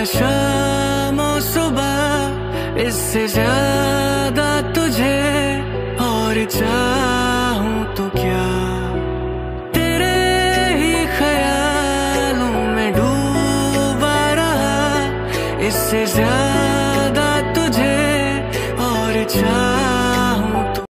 मैं शाम सुबह इससे ज़्यादा तुझे और चाहूँ तो क्या? तेरे ही ख्यालों में डूबा रहा, इससे ज़्यादा तुझे और चाह